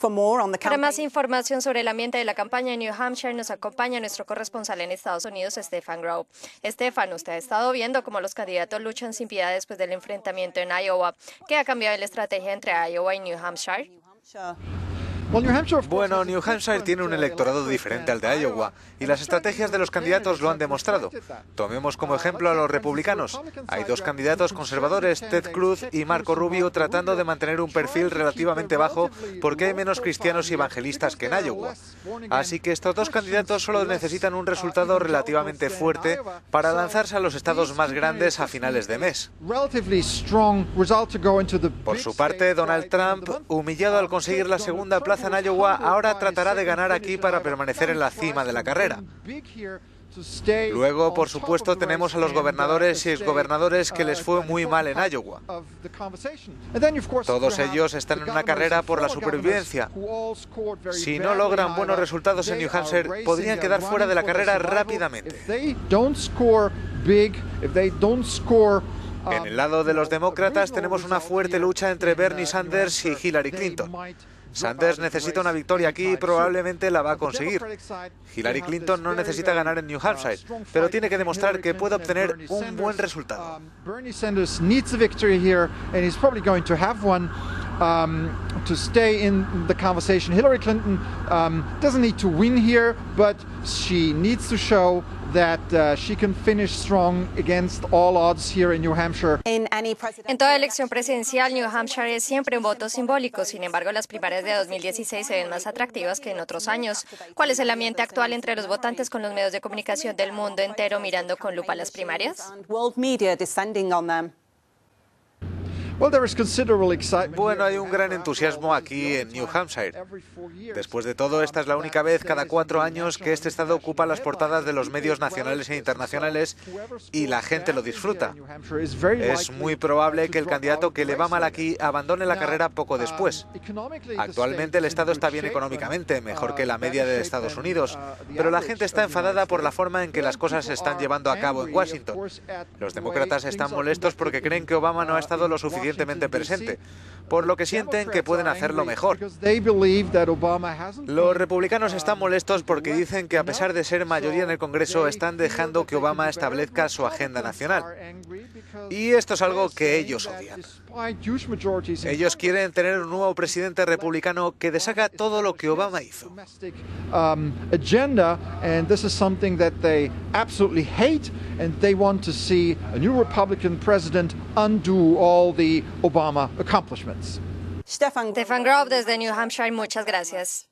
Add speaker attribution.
Speaker 1: Para más información sobre el ambiente de la campaña en New Hampshire, nos acompaña nuestro corresponsal en Estados Unidos, Stefan Grove. Stefan, usted ha estado viendo cómo los candidatos luchan sin piedad después del enfrentamiento en Iowa. ¿Qué ha cambiado en la estrategia entre Iowa y New Hampshire?
Speaker 2: Bueno, New Hampshire tiene un electorado diferente al de Iowa y las estrategias de los candidatos lo han demostrado. Tomemos como ejemplo a los republicanos. Hay dos candidatos conservadores, Ted Cruz y Marco Rubio, tratando de mantener un perfil relativamente bajo porque hay menos cristianos y evangelistas que en Iowa. Así que estos dos candidatos solo necesitan un resultado relativamente fuerte para lanzarse a los estados más grandes a finales de mes. Por su parte, Donald Trump, humillado al conseguir la segunda plaza en Iowa, ahora tratará de ganar aquí para permanecer en la cima de la carrera. Luego, por supuesto, tenemos a los gobernadores y exgobernadores que les fue muy mal en Iowa. Todos ellos están en una carrera por la supervivencia. Si no logran buenos resultados en New Hampshire, podrían quedar fuera de la carrera rápidamente. En el lado de los demócratas tenemos una fuerte lucha entre Bernie Sanders y Hillary Clinton. Sanders necesita una victoria aquí y probablemente la va a conseguir. Hillary Clinton no necesita ganar en New Hampshire, pero tiene que demostrar que puede obtener un buen resultado.
Speaker 3: Bernie Sanders needs a victory here and he's probably going to have one. To stay in the conversation. Hillary Clinton um, doesn't need to win here, but she needs to show that uh, she can finish strong against all odds here in New Hampshire.
Speaker 1: En toda elección presidencial, New Hampshire es siempre un voto simbólico. Sin embargo, las primarias de 2016 se ven más atractivas que en otros años. ¿Cuál es el ambiente actual entre los votantes con los medios de comunicación del mundo entero mirando con lupa las primarias?
Speaker 2: Bueno, hay un gran entusiasmo aquí en New Hampshire. Después de todo, esta es la única vez cada cuatro años que este estado ocupa las portadas de los medios nacionales e internacionales y la gente lo disfruta. Es muy probable que el candidato que le va mal aquí abandone la carrera poco después. Actualmente el estado está bien económicamente, mejor que la media de Estados Unidos, pero la gente está enfadada por la forma en que las cosas se están llevando a cabo en Washington. Los demócratas están molestos porque creen que Obama no ha estado lo suficiente presente, por lo que sienten que pueden hacerlo mejor. Los republicanos están molestos porque dicen que a pesar de ser mayoría en el Congreso, están dejando que Obama establezca su agenda nacional. Y esto es algo que ellos odian. Ellos quieren tener un nuevo presidente republicano que deshaga todo lo que Obama hizo.
Speaker 3: Republican president undo all the Obama accomplishments.
Speaker 1: Stefan Grove desde New Hampshire, muchas gracias.